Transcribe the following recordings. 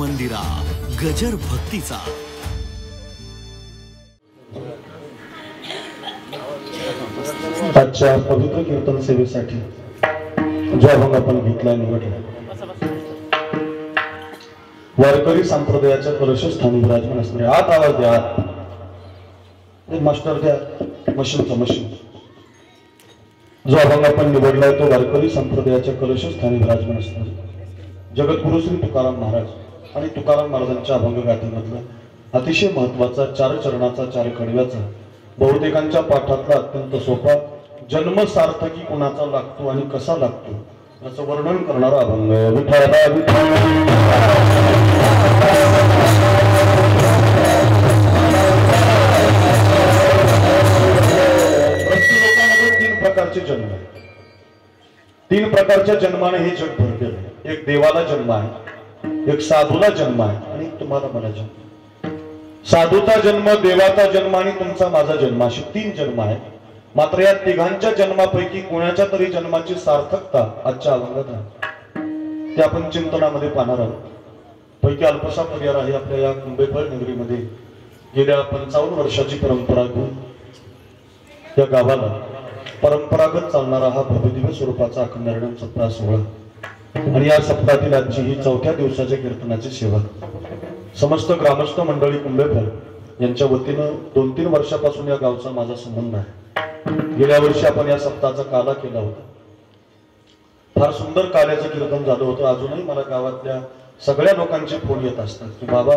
मंदिरा गजर भक्तीचा. आजच्या पवित्र कीर्तन सेवेसाठी जो अभंग आपण घेतला निवडला वारकरी संप्रदायाच्या कलशस्थानी विराजमान असणारे आत आवाज द्या. मास्टर द्या मशीनचा मशीन. जो अभंग आपण निवडलाय तो वारकरी संप्रदायाच्या कलशस्थानी विराजमान असणार जगद्गुरु श्री तुकाराम महाराज. आणि तुकाराम महाराजांच्या अभंग गाथेमधला अतिशय महत्त्वाचा चार चरणाचा चार कडव्याचा बहुतेकांच्या पाठातला अत्यंत सोपा जन्म सार्थकी कुणाचा लागतो आणि कसा लागतो याचं वर्णन करणारा अभंग लोकांमध्ये तीन प्रकारचे जन्म तीन प्रकारच्या जन्माने हे जग भरते एक देवाला जन्म आहे. एक साधूला जन्म आहे आणि तुम्हाला मला जन्म साधूचा जन्म देवाचा जन्म आणि तुमचा माझा जन्म असे तीन जन्म आहे मात्र या तिघांच्या जन्मापैकी कोणाच्या तरी जन्माची सार्थकता आजच्या अभंगात आहे ते आपण चिंतनामध्ये पाहणार आहोत. पैकी अल्पसा पर्याय आहे आपल्या या कुंभेफळ नगरीमध्ये. गेल्या पंचावन्न वर्षाची परंपरा घेऊन या गावाला परंपरागत चालणारा हा भव्यदिव्य स्वरूपाचा अखंडरण सत्रा सोहळा आणि या सप्ताहातील आजची ही चौथ्या दिवसाच्या कीर्तनाची सेवा. समस्त ग्रामस्थ मंडळी कुंभेफळ यांच्या वतीनं दोन तीन वर्षापासून या गावचा माझा संबंध आहे. गेल्या वर्षी आपण या सप्ताहाचा काला केला होता. फार सुंदर काल्याचं कीर्तन झालं होतं. अजूनही मला गावातल्या सगळ्या लोकांचे फोन येत असतात की बाबा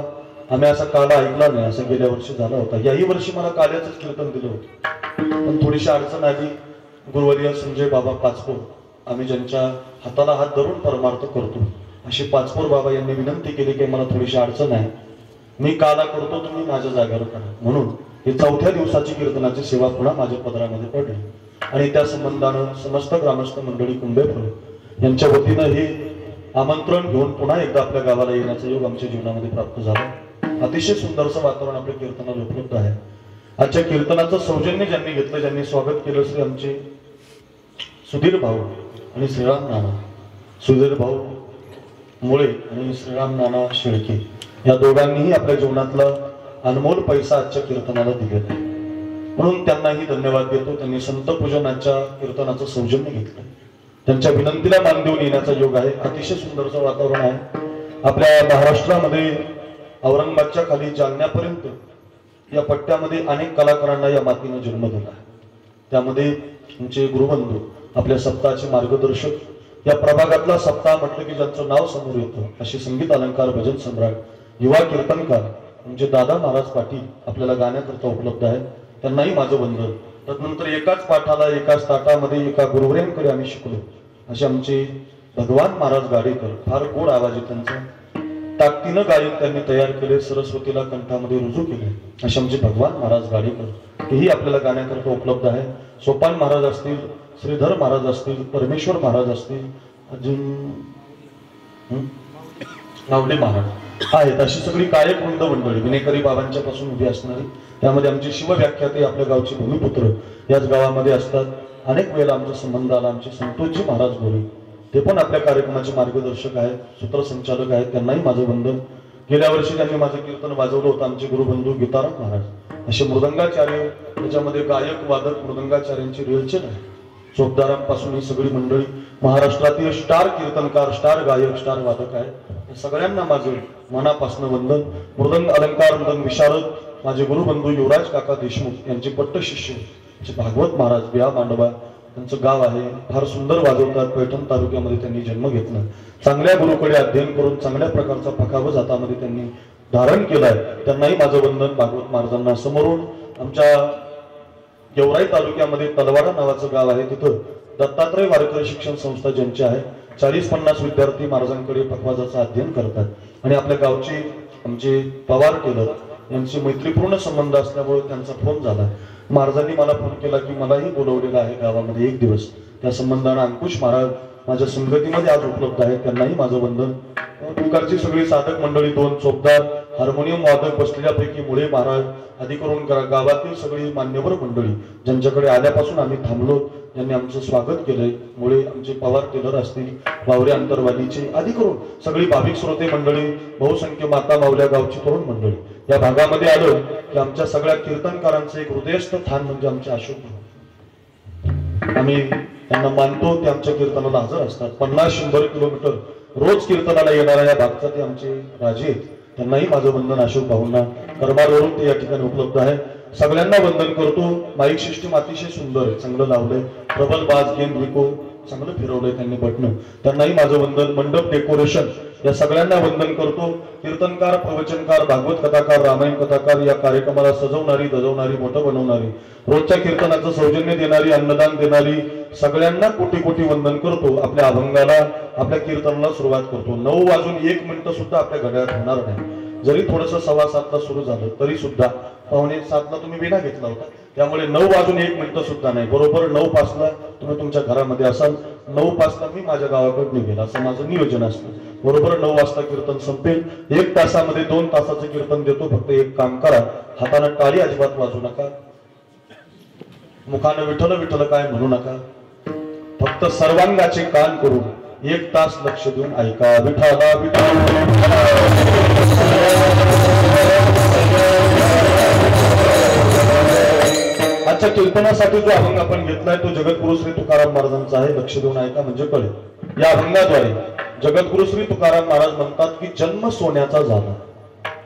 आम्ही असा काला ऐकला नाही. असं गेल्या वर्षी झाला होता. याही वर्षी मला काल्याचंच कीर्तन दिलं होतं. पण थोडीशी अडचण आली. गुरुवर्य संजय बाबा पाचपोर आम्ही ज्यांच्या हाताला हात धरून परमार्थ करतो अशी पाचपूर बाबा यांनी विनंती केली की मला थोडीशी अडचण आहे. मी काला करतो तुम्ही माझ्या जागेवर करा. म्हणून ही चौथ्या दिवसाची कीर्तनाची सेवा पुन्हा माझ्या पदरामध्ये पडली. आणि त्या संबंधानं समस्त ग्रामस्थ मंडळी कुंभेफळ यांच्या वतीनं हे आमंत्रण घेऊन पुन्हा एकदा आपल्या गावाला येण्याचा योग आमच्या जीवनामध्ये प्राप्त झाला. अतिशय सुंदरचं वातावरण आपल्या कीर्तनाला उपलब्ध आहे. आजच्या कीर्तनाचं सौजन्य ज्यांनी घेतलं ज्यांनी स्वागत केलं श्री आमचे सुधीर भाऊ. आणि श्रीराम नाना सुधीर भाऊ मुळे आणि श्रीराम नाना शेळके या दोघांनीही आपल्या जीवनातला अनमोल पैसा आजच्या कीर्तनाला दिलेला आहे म्हणून त्यांनाही धन्यवाद देतो. त्यांनी संत पूजनाच्या कीर्तनाचं सौजन्य घेतलं. त्यांच्या विनंतीला मान देऊन येण्याचा योग आहे. अतिशय सुंदरचं वातावरण आहे. आपल्या महाराष्ट्रामध्ये औरंगाबादच्या खाली जालन्यापर्यंत या पट्ट्यामध्ये अनेक कलाकारांना या मातीनं जन्म दिला. आहे त्यामध्ये तुमचे गुरुबंधू आपल्या सप्ताहाचे मार्गदर्शक. या प्रभागातला सप्ताह म्हटलं की ज्यांचं नाव समोर येतं असे संगीत अलंकार भजन सम्राट युवा कीर्तनकार म्हणजे दादा महाराज पाटील आपल्याला गाण्याकरता उपलब्ध आहे त्यांनाही माझं बंधन तदनंतर एकाच पाठाला एकाच ताटामध्ये एका गुरुवऱ्यांकडे आम्ही शिकलो. असे आमचे भगवान महाराज गाडेकर फार गोड आवाज आहे त्यांचा. ताकदीनं गायक त्यांनी तयार केले सरस्वतीला कंठामध्ये रुजू केले. असे आमचे भगवान महाराज गाडेकर हेही आपल्याला गाण्याकरता उपलब्ध आहे सोपान महाराज असतील श्रीधर महाराज असतील परमेश्वर महाराज असतील अजून नावडे महाराज. आहेत अशी सगळी गायक वृंद मंडळी विनेकरी बाबांच्या पासून उभी असणारी. त्यामध्ये आमचे शिवव्याख्याते आपल्या गावचे भूमिपुत्र. याच गावामध्ये असतात. अनेक वेळेला आमचा संबंध आला आमचे संतोषजी महाराज गोरे ते पण आपल्या कार्यक्रमाचे मार्गदर्शक आहेत सूत्रसंचालक आहेत त्यांनाही माझं वंदन. गेल्या वर्षी त्यांनी माझं कीर्तन वाजवलं होतं आमचे गुरुबंधू गीताराम महाराज. असे मृदंगाचार्य त्याच्यामध्ये गायक वादक मृदंगाचार्यांची रेलचेल आहे. चोपदारांपासून ही सगळी मंडळी महाराष्ट्रातील स्टार कीर्तनकार स्टार गायक स्टार वादक आहे या सगळ्यांना माझे मनापासून वंदन. मृदंग अलंकार मृदंग विशारद माझे गुरुबंधू युवराज काका देशमुख यांचे पट्ट शिष्य जे भागवत महाराज बिया मांडवा त्यांचं गाव आहे. फार सुंदर वाजवतात पैठण तालुक्यामध्ये त्यांनी जन्म घेतला. चांगल्या गुरुकडे अध्ययन करून चांगल्या प्रकारचा फकावज हातामध्ये त्यांनी धारण केलाय. त्यांनाही माझं वंदन भागवत महाराजांना समोरून. आमच्या गेवराई तालुक्यामध्ये तलवाडा नावाचं गाव आहे. तिथं दत्तात्रय वारकरी शिक्षण संस्था ज्यांची आहे चाळीस पन्नास विद्यार्थी महाराजांकडे पखवाजाचं अध्ययन करतात. आणि आपल्या गावचे आमचे पवार केलं यांचे मैत्रीपूर्ण संबंध असल्यामुळे त्यांचा फोन झाला. महाराजांनी मला फोन केला की मलाही बोलवलेलं आहे गावामध्ये एक दिवस. त्या संबंधानं अंकुश महाराज माझ्या संगतीमध्ये आज उपलब्ध आहेत. त्यांनाही माझं वंदन. तुकारची सगळी साधक मंडळी दोन चोपदार हार्मोनियम वादक बसलेल्यापैकी मुळे महाराज अधिकरून गावातील सगळी मान्यवर मंडळी ज्यांच्याकडे आल्यापासून आम्ही थांबलो त्यांनी आमचं स्वागत केलंय. मुळे आमचे पवार टेलर असतील वावरे अंतरवालीचे आदी करून सगळी भाविक श्रोते मंडळी बहुसंख्य माता मावल्या गावची तरुण मंडळी. या भागामध्ये आलो की आमच्या सगळ्या कीर्तनकारांचं एक हृदयस्थ स्थान म्हणजे आमचे अशोक आम्ही त्यांना मानतो ते आमच्या कीर्तनाला हजर असतात. पन्नास शंभर किलोमीटर रोज कीर्तनाला येणाऱ्या या भागचा ते आमचे राजे आहेत. त्यांनाही माझं बंधन अशोक भाऊंना करमारवरून ते या ठिकाणी उपलब्ध आहे. सगळ्यांना बंधन करतो. माईक सिस्टीम अतिशय सुंदर आहे. चांगलं लावलंय. प्रबल बाज गेम विको चांगलं फिरवलंय त्यांनी बटणं. त्यांनाही माझं बंधन. मंडप डेकोरेशन या सगळ्यांना वंदन करतो. कीर्तनकार प्रवचनकार भागवत कथाकार रामायण कथाकार या कार्यक्रमाला सजवणारी दजवणारी मोठं बनवणारी रोजच्या कीर्तनाचं सौजन्य देणारी अन्नदान देणारी सगळ्यांना कोटी कोटी वंदन करतो आपल्या अभंगाला आपल्या कीर्तनाला सुरुवात करतो. नऊ वाजून एक मिनिटं सुद्धा आपल्या घड्याळात होणार नाही. जरी थोडस सव्वा सातला सुरू झालं तरी सुद्धा पाहुणे सातला तुम्ही विना घेतला होता. त्यामुळे नऊ वाजून एक मिनिटं सुद्धा नाही. बरोबर नऊ पाचला तुम्ही तुमच्या घरामध्ये असाल. नऊ पाचला मी माझ्या गावाकडे निघेल. असं माझं नियोजन असतं. बरोबर नऊ वाजता कीर्तन संपेल. एक तासामध्ये दोन तासाचं कीर्तन देतो. फक्त एक काम करा. हातानं टाळी अजिबात वाजू नका. मुखानं विठल विठल काय म्हणू नका. फक्त सर्वांगाचे कान करून एक तास लक्ष देऊन ऐका. विठाला आजच्या कीर्तनासाठी जो अभंग आपण घेतलाय तो जगतगुरु श्री तुकाराम महाराजांचा आहे. लक्ष देऊन ऐका म्हणजे कळेल. या अभंगाद्वारे जगद्गुरु श्री तुकाराम महाराज म्हणतात की जन्म सोन्याचा झाला.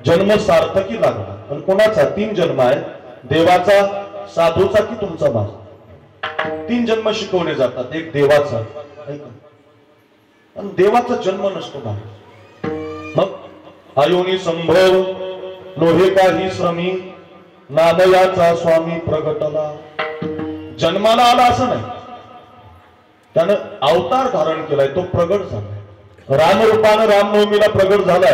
जन्म सार्थकी लागला. पण कोणाचा? तीन जन्म आहे देवाचा साधूचा की तुमचा माझा तीन जन्म शिकवले जातात एक देवाचा. ऐका आणि देवाचा जन्म नसतो ना मग आयोनी संभव लोहे काही श्रमी नादयाचा स्वामी प्रगटला. जन्माला आला असं नाही. त्यानं अवतार धारण केलाय तो प्रगट झालाय. रामरूपानं रामनवमीला प्रगट झालाय.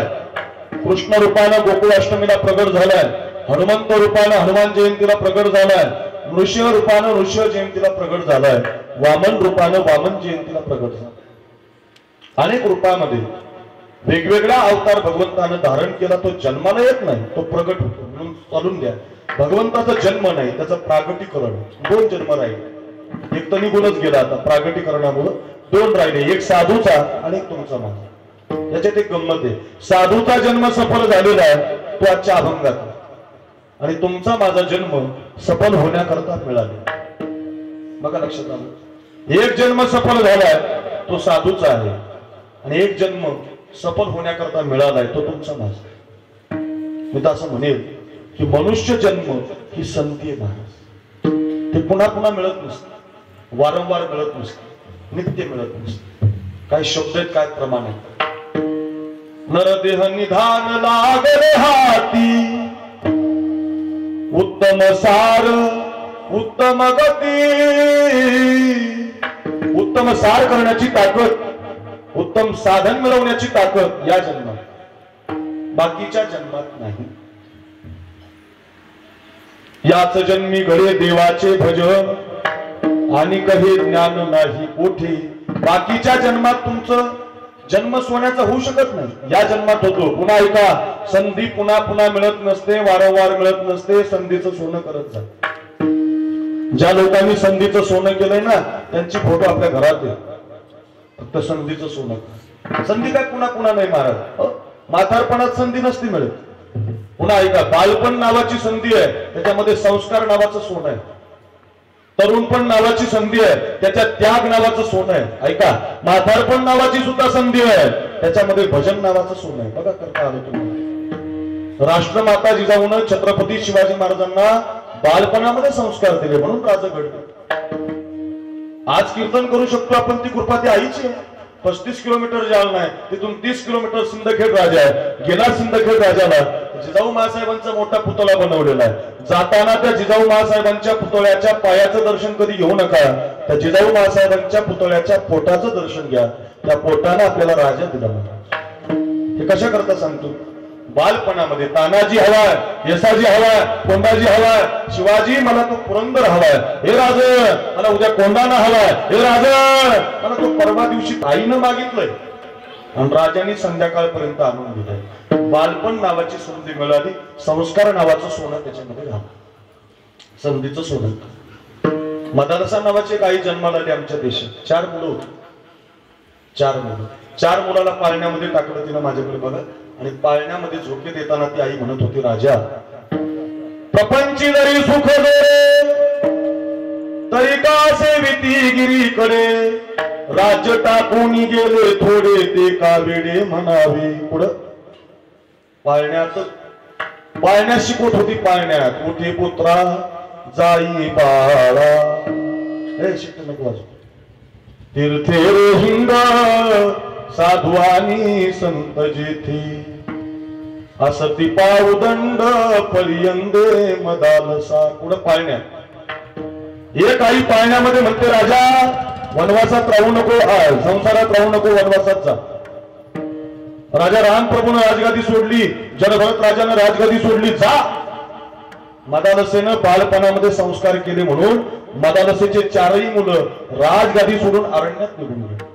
कृष्ण रूपानं गोकुळाष्टमीला प्रगट झालाय. हनुमंत रूपानं हनुमान जयंतीला प्रगट झालाय. नृसिंह रूपानं नृसिंह जयंतीला प्रगट झालाय. वामन रूपानं वामन जयंतीला प्रगट झाला अनेक रूपामध्ये वेगवेगळा अवतार भगवंतानं धारण केला तो जन्माला येत नाही तो प्रगट होतो. म्हणून चालून द्या. भगवंताचा जन्म नाही त्याचं प्रागटीकरण. दोन जन्म राहील. एक तर निघूनच गेला आता प्रागटीकरणामुळं. दोन राहिले एक साधूचा आणि एक तुमचा माझा. याच्यात एक गंमत आहे. साधूचा जन्म सफल झालेला आहे तो आजच्या अभंगात. आहे. आणि तुमचा माझा जन्म सफल होण्याकरता मिळाला. बघा लक्षात आलं. एक जन्म सफल झालाय तो साधूचा आहे. आणि एक जन्म सफल होण्याकरता मिळालाय तो तुमचा माझा. मी तर असं म्हणेल की मनुष्य जन्म ही संती आहे महाराज. ते पुन्हा पुन्हा मिळत नसतं. वारंवार मिळत नसतं. नित्य मिळत नसतं. काय शब्द आहेत काय प्रमाण आहेत. नरदेह निधान लागले हाती. उत्तम सार उत्तम गती. उत्तम सार करण्याची ताकद उत्तम साधन मिळवण्याची ताकद या जन्मात. बाकीच्या जन्मात नाही. याच जन्मी घडे देवाचे भजन आणि कधी ज्ञान नाही कोठे. बाकीच्या जन्मात तुमचं जन्म सोन्याचा होऊ शकत नाही. या जन्मात होतो. पुन्हा ऐका संधी पुन्हा पुन्हा मिळत नसते वारंवार मिळत नसते संधीचं सोनं करत जात ज्या लोकांनी संधीचं सोनं केलंय ना त्यांची फोटो आपल्या घरात आहे. फक्त संधीचं सोनं. संधी काय पुन्हा पुन्हा नाही महाराज हो? म्हातारपणात संधी नसती मिळत. पुन्हा ऐका बालपण नावाची संधी आहे. त्याच्यामध्ये संस्कार नावाचं सोनं आहे. तरुणपण नावाची संधी आहे. त्याच्यात त्याग नावाचं सोनं आहे. ऐका म्हातारपण नावाची सुद्धा संधी आहे. त्याच्यामध्ये भजन नावाचं सोनं आहे. बघा करता आलं तुम्हाला राष्ट्रमाता जिजाऊन छत्रपती शिवाजी महाराजांना बालपणामध्ये संस्कार दिले म्हणून राजगड आज कीर्तन करू शकतो आपण ती कृपा ती आईची आहे. पस्तीस किलोमीटर जालना आहे तिथून तीस किलोमीटर सिंदखेड राजा आहे. गेला सिंदखेड राजाला जिजाऊ महासाहेबांचा मोठा पुतळा बनवलेला आहे. जाताना त्या जिजाऊ महासाहेबांच्या पुतळ्याच्या पायाचं दर्शन कधी घेऊ नका. त्या जिजाऊ महासाहेबांच्या पुतळ्याच्या पोटाचं दर्शन घ्या. त्या पोटानं आपल्याला राजा दिला हे कशा करता सांगतो? बालपणामध्ये तानाजी हवाय यसाजी हवाय कोंडाजी हवाय शिवाजी मला तो पुरंदर हवाय हे राज मला उद्या कोंडाना हवाय हे राज मला तो परवा दिवशी ताईनं मागितलंय. आणि राजाने संध्याकाळपर्यंत आणून दिलंय. बालपण नावाची संधी मिळाली संस्कार नावाचं सोनं त्याच्यामध्ये घाल संधीचं सोनं. मदरसा नावाचे काही जन्माला आले आमच्या देशात. चार मुलं होती. चार मुलं. चार मुलाला पाळण्यामध्ये टाकलं तिनं माझ्याकडे बघा. आणि पाळण्यामध्ये झोके देताना ती आई म्हणत होती राजा प्रपंची जरी सुख दे तरी का सेविती गिरीकडे राज्य टाकून गेले थोडे ते का वेडे म्हणावे? पुढं पाळण्यात पाळण्यात शिकवत होती पाळण्यात उठे पुत्रा जाई बाळा हे शिकत नको वाजू तीर्थे हिंद साधू संत जेथे. असती पावदंड पर्यंदे मदालसा कुठं पाळण्यात एक आई पाळण्यामध्ये म्हणते राजा वनवासात राहू नको संसारात राहू नको वनवासात जा. राजा रामप्रभून राजगादी सोडली जनभरत राजानं राजगादी सोडली जा. मदालसेनं बालपणामध्ये संस्कार केले म्हणून मदालसेचे चारही मुलं राजगादी सोडून अरण्यात निघून गेले.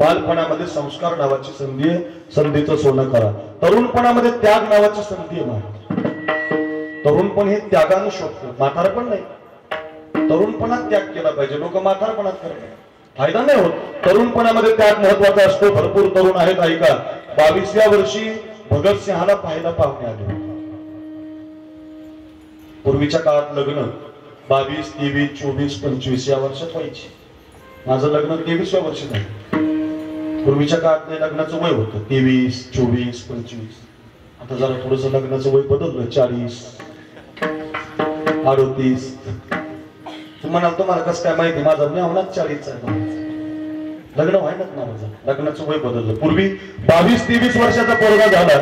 बालपणामध्ये संस्कार नावाची संधी आहे संधीचं सोनं करा. तरुणपणामध्ये त्याग नावाची संधी आहे महाराज तरुणपण हे त्यागानं शोधतो म्हातारपण नाही. तरुणपणात त्याग केला पाहिजे. लोक म्हातारपणात करतात फायदा नाही होत. तरुणपणामध्ये त्याग महत्त्वाचा असतो. भरपूर तरुण आहेत ऐका. बावीसव्या वर्षी भगतसिंहाला पाहायला पाहुणे आले. पूर्वीच्या काळात लग्न बावीस तेवीस चोवीस पंचवीस या वर्षात व्हायची. माझं लग्न तेवीसव्या वर्षी झालं. पूर्वीच्या काळात ते लग्नाचं वय होतं तेवीस चोवीस पंचवीस. आता जरा थोडस लग्नाचं वय बदललं चाळीस अडोतीस. तू म्हणाल तुम्हाला कसं काय माहिती? माझं मी होणार चाळीसचा लग्न व्हायलाच ना माझं. लग्नाचं वय बदललं. पूर्वी बावीस तेवीस वर्षाचा पोरगा झाला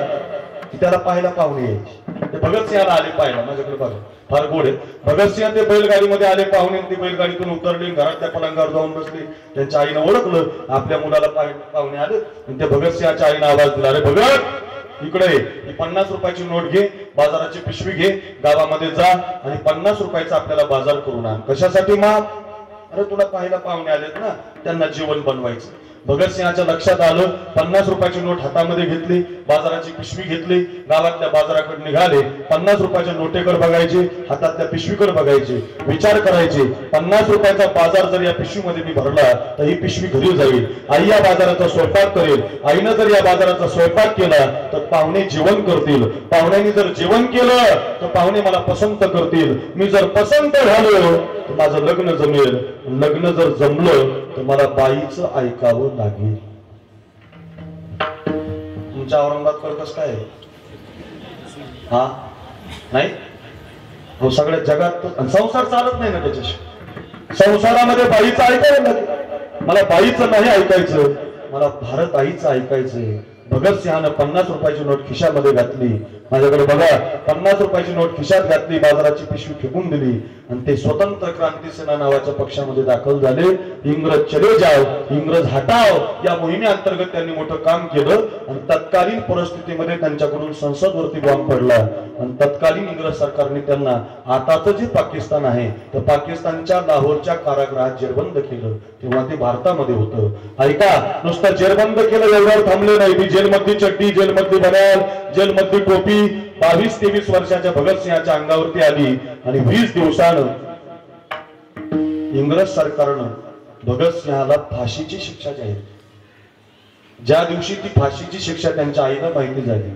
की त्याला पाहायला पाहुणे यायची. म्हणजे भगतसिंहाला आले पाहिलं माझ्याकडे बघा फार गोड आहे भगतसिंह ते बैलगाडीमध्ये आले पाहुणे ती बैलगाडीतून उतरली घरातल्या पलंगावर जाऊन बसले. त्यांच्या आईनं ओळखलं आपल्या मुलाला पाहुणे आले आणि ते भगतसिंहाच्या आईनं आवाज दिला अरे भगत इकडे ये. ही पन्नास रुपयाची नोट घे बाजाराची पिशवी घे गावामध्ये जा आणि पन्नास रुपयाचा आपल्याला बाजार करून आण. कशासाठी मा अरे तुला पाहायला पाहुणे आलेत ना त्यांना जेवण बनवायचं. भगतसिंहाच्या लक्षात आलं पन्नास रुपयाची नोट हातामध्ये घेतली बाजाराची पिशवी घेतली गावातल्या बाजाराकडे निघाले पन्नास रुपयाच्या नोटेकडे बघायचे हातातल्या पिशवीकडे बघायचे विचार करायचे पन्नास रुपयाचा बाजार जर या पिशवीमध्ये मी भरला तर ही पिशवी घरी जाईल. आई या बाजाराचा स्वयंपाक करेल आईनं जर या बाजाराचा स्वयंपाक केला तर पाहुणे जेवण करतील. पाहुण्यांनी जर जेवण केलं तर पाहुणे मला पसंत करतील. मी जर पसंत झालो तर माझं लग्न जमेल. लग्न जर जमलं तर मला बाईचं ऐकावं लागेल. तुमच्या औरंगाबाद कसं काय हा? नाही? हो सगळ्या जगात संसार चालत नाही ना त्याच्याशी. संसारामध्ये बाईचं ऐकावं लागेल. मला बाईचं नाही ऐकायचं. मला भारत आईचं ऐकायचंय. भगतसिंहानं पन्नास रुपयाची नोट खिशामध्ये घातली. माझ्याकडे बघा पन्नास रुपयाची नोट खिशात घातली बाजाराची पिशवी फेकून दिली आणि ते स्वतंत्र क्रांती सेना नावाच्या पक्षामध्ये दाखल झाले. इंग्रज चले जाव इंग्रज हटाव या मोहिमेअंतर्गत त्यांनी मोठं काम केलं आणि तत्कालीन परिस्थितीमध्ये त्यांच्याकडून संसदवरती बॉम्ब पडला. आणि तत्कालीन इंग्रज सरकारने त्यांना आताच जे पाकिस्तान आहे तर पाकिस्तानच्या लाहोरच्या कारागृहात जेरबंद केलं. तेव्हा ते भारतामध्ये होतं. ऐका नुसतं जेरबंद केलं एवढ्यावर थांबले नाही. मी जेलमधली चड्डी जेलमधली बन्याल जेलमधली टोपी बावीस तेवीस वर्षाच्या भगतसिंहाच्या अंगावरती आली आणि वीस दिवसानं इंग्रज सरकारनं भगतसिंहाला फाशीची शिक्षा जाहीर ज्या दिवशी ती फाशीची शिक्षा त्यांच्या आईला माहिती झाली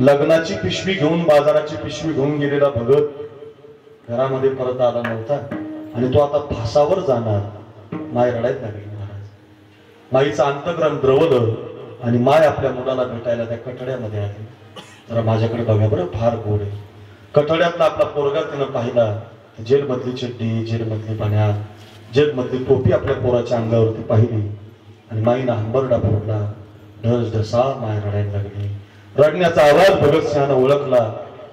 लग्नाची पिशवी घेऊन बाजाराची पिशवी घेऊन गेलेला भगत घरामध्ये परत आला नव्हता आणि तो आता फासावर जाणार माय रडायत लागली महाराज. माईचं अंतग्रह द्रवलं आणि माय आपल्या मुलाला भेटायला त्या कठड्यामध्ये आली. जरा माझ्याकडे बघा बरं फार गोड आहे. कठड्यातला आपला पोरगा तिनं पाहिला जेलमधली चड्डी जेलमधली पाण्यात जेलमधली टोपी आपल्या पोराच्या अंगावरती पाहिली. आणि माईनं हंबरडा फोडला. ढस ढसा माय रडायला लागली. रडण्याचा आवाज भगतसिंहानं ओळखला.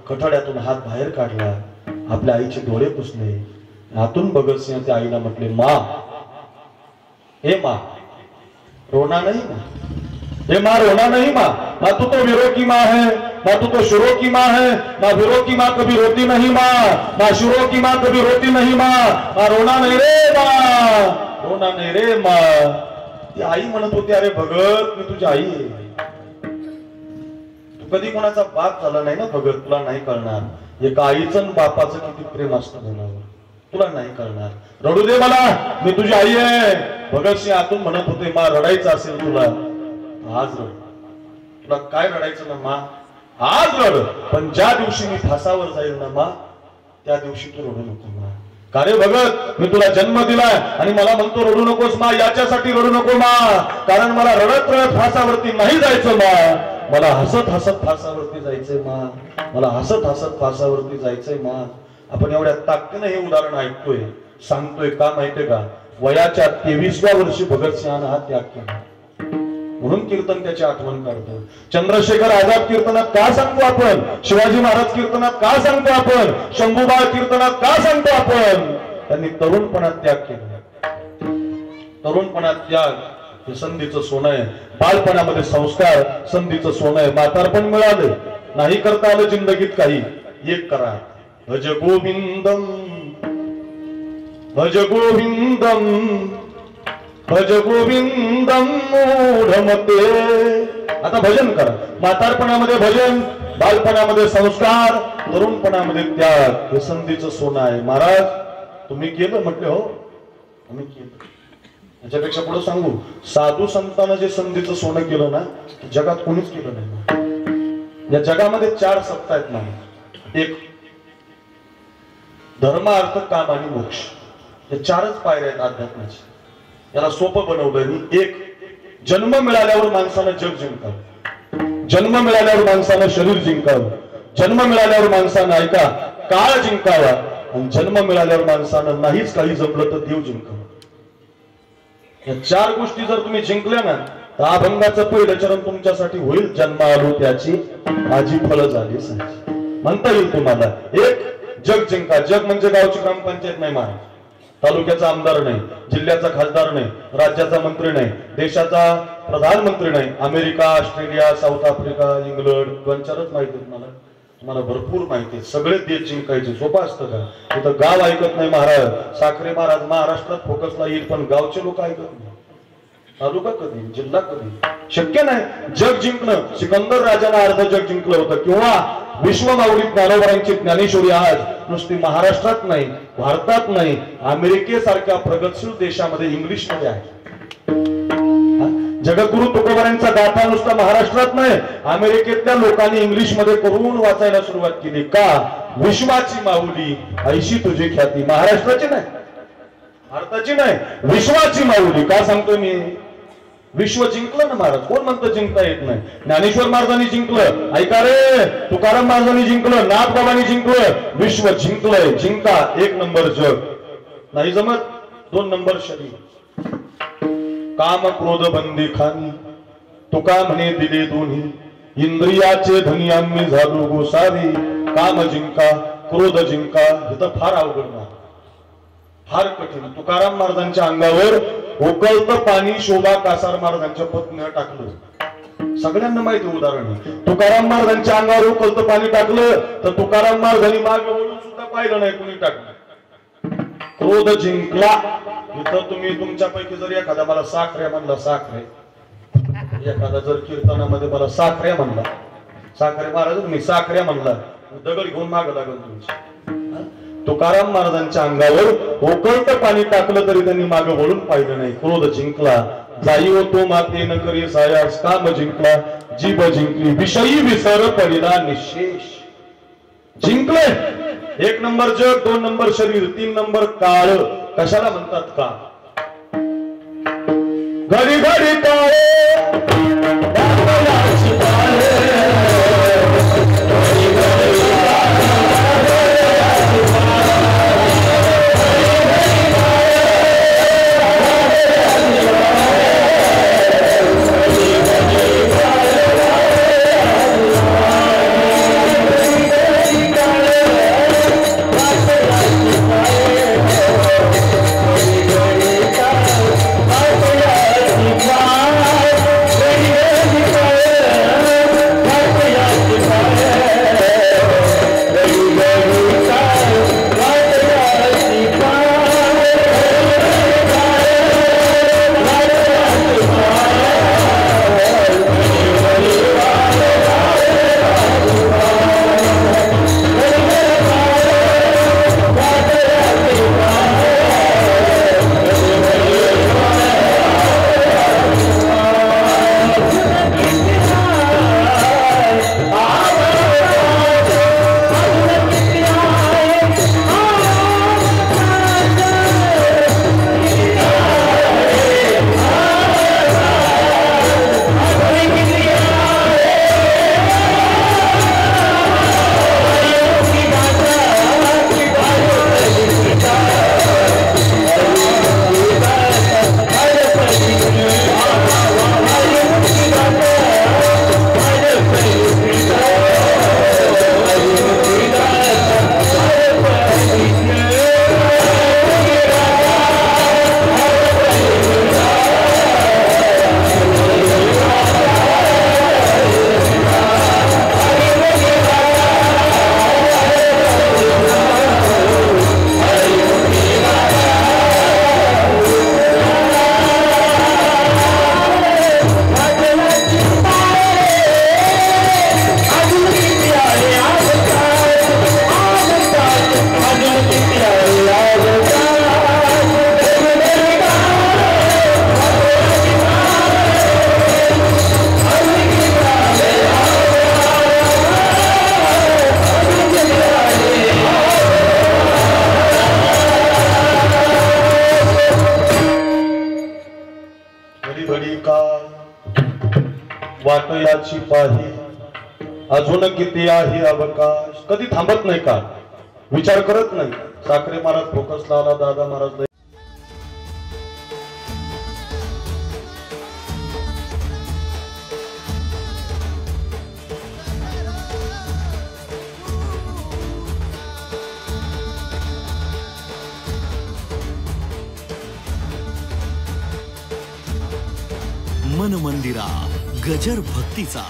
कठड्यातून हात बाहेर काढला. आपल्या आईचे डोळे पुसले. आतून भगतसिंह त्या आईला म्हटले मा. हे मा. रोना नाही ना. ये माँ रोना नहीं माँ। ना तू तो वीरों की माँ है ना तू तो शुरों की माँ है ना वीरों की माँ कभी रोती नहीं माँ ना शुरों की माँ कभी रोती नहीं माँ। ना रोना नहीं रे माँ रोना नहीं रे माँ। ती आई म्हणत होती अरे भगत मी तुझी आई आहे. तू कधी कोणाचा बाप झाला नाही ना भगत तुला नाही कळणार एका आईचं बापाचं किती प्रेम असतं म्हणावं तुला नाही करणार. रडू दे मला मी तुझी आई आहे. भगतसिंह आतून म्हणत होते मा रडायचं असेल तुला. आज रड. तुला काय रडायचं ना मा? आज रड. पण ज्या दिवशी मी फासावर जाईल ना मा त्या दिवशी तू रडू नको मा. का रे भगत? मी तुला जन्म दिलाय आणि मला म्हणतो रडू नकोस मा याच्यासाठी रडू नको मा. कारण मला रडत रडत फासावरती नाही जायचं मा. मला हसत हसत फासावरती जायचंय मा. मला हसत हसत फासावरती जायचंय मा. आपण एवढ्या ताकदीनं हे उदाहरण ऐकतोय सांगतोय का माहितीये का? वयाच्या तेवीसव्या वर्षी भगतसिंहानं हा त्याग केला. म्हणून कीर्तन त्याची आठवण काढतो चंद्रशेखर आझाद कीर्तनात का सांगतो आपण? शिवाजी महाराज कीर्तनात का सांगतो आपण? शंभूबाळ कीर्तनात का सांगतो आपण? त्यांनी तरुणपणात त्याग केला. तरुणपणात त्याग हे संधीचं सोनं आहे. बालपणामध्ये संस्कार संधीचं सोनं आहे. म्हातारपण मिळालं. नाही करता आलं जिंदगीत काही. एक करा. भज गोविंदम भज गोविंदम भज गोविंदम मूढमते आता भजन करा. म्हातारपणामध्ये भजन बालपणामध्ये संस्कार तरुणपणामध्ये त्याग. हे संधीचं सोनं आहे. महाराज तुम्ही केलं म्हटले हो? आम्ही केलं. याच्यापेक्षा पुढे सांगू. साधू संतांना जे संधीचं सोनं केलं ना जगात कोणीच केलं नाही. या जगामध्ये चार सत्ता आहेत ना एक धर्म अर्थ काम आणि मोक्ष. हे चारच पायऱ्या आहेत अध्यात्माची याला सोपं बनवलं मी. एक जन्म मिळाल्यावर माणसानं जग जिंकावं. जन्म मिळाल्यावर माणसानं शरीर जिंकावं. जन्म मिळाल्यावर माणसानं ऐका काळ जिंकावा आणि जन्म मिळाल्यावर माणसानं नाहीच काही जमलं तर देव जिंकावं. या चार गोष्टी जर तुम्ही जिंकल्या ना तर अभंगाचं पहिलं चरण तुमच्यासाठी होईल. जन्म आलो त्याची माझी फळ झाली म्हणता येईल तुम्हाला. एक जग जिंका. जग म्हणजे गावची ग्रामपंचायत नाही महाराज. तालुक्याचा आमदार नाही जिल्ह्याचा खासदार नाही राज्याचा मंत्री नाही देशाचा प्रधानमंत्री नाही. America Australia South Africa England दोन चारच माहिती आहेत मला. तुम्हाला भरपूर माहिती सगळे देश जिंकायचे. सोपं असतं का? इथं गाव ऐकत नाही महाराज. साखरे महाराज महाराष्ट्रात फोकसला येईल पण गावचे लोक ऐकत नाही. तालुका कधी? जिल्हा कधी? शक्य नाही. जग जिंकणं. सिकंदर राजानं अर्ध जग जिंकलं होतं. किंवा विश्वमाऊली ज्ञानोबरांची ज्ञानेश्वरी आज नुसती महाराष्ट्रात नाही भारतात नाही अमेरिकेसारख्या प्रगतशील देशामध्ये इंग्लिशमध्ये आहे जगगुरु तुकोबारांचा गाथा नुसता महाराष्ट्रात नाही अमेरिकेतल्या लोकांनी इंग्लिशमध्ये करून वाचायला सुरुवात केली. का? विश्वाची माऊली ऐशी तुझी ख्याती. महाराष्ट्राची नाही भारताची नाही विश्वाची माऊली. का सांगतोय मी? विश्व जिंकलं ना महाराज? कोण म्हणतं जिंकता येत नाही? ज्ञानेश्वर महाराजांनी जिंकलं. ऐका रे तुकाराम महाराजांनी जिंकलं नाथबाबांनी जिंकलं. विश्व जिंकलंय. जिंका एक नंबर जग. नाही जमत? दोन नंबर शरीर काम क्रोध बंदी खानी. तुका म्हणे दिले दोन्ही. इंद्रियाचे धनी आम्ही झालो गोसावी. काम जिंका क्रोध जिंका. हे तर फार अवघड नाही फार कठीण तुकाराम महाराजांच्या अंगावर उकळत पाणी शोभा कासार महाराजांच्या पत्नीनं टाकलं. सगळ्यांना माहिती उदाहरण. तुकाराम महाराजांच्या अंगावर उकळत पाणी टाकलं तर तुकाराम महाराजांनी मागे वळून सुद्धा पाहिलं नाही कुणी टाकलं. क्रोध जिंकला. इथं तुम्ही तुमच्यापैकी जर एखादा मला साखरे म्हणला साखरे. एखादा जर कीर्तनामध्ये मला साखरे म्हणला. साखरे महाराज मी साखरे म्हणला. दगड घेऊन माग लागल तुमची. तुकाराम महाराजांच्या अंगावर ओकळत पाणी टाकलं तरी त्यांनी मागे वळून पाहिलं नाही. क्रोध जिंकला. जाई होतो माते न करी सायास काम जिंकला. जीभ जिंकली. विषयी विसर पडिला निशेष. जिंकले. एक नंबर जग दोन नंबर शरीर तीन नंबर काळ. कशाला म्हणतात का? घडी घडी काळे. वाटयाची पाही. अजून किती आहे अवकाश? कधी थांबत नाही का? विचार करत नाही. साखरे महाराज फोकस लावला दादा महाराज मन मंदिरा. गजर भक्तीचा